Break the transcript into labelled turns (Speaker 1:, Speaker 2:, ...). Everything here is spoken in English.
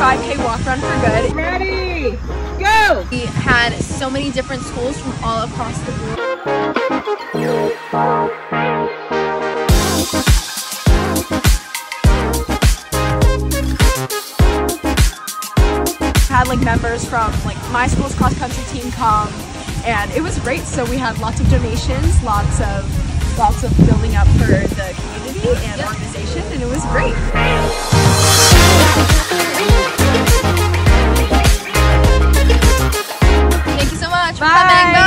Speaker 1: 5K walk run for good.
Speaker 2: Ready, go!
Speaker 1: We had so many different schools from all across the board. Had like members from like my school's cross country team come and it was great. So we had lots of donations, lots of lots of building up for the community and organization and it was great. Bye. Bye.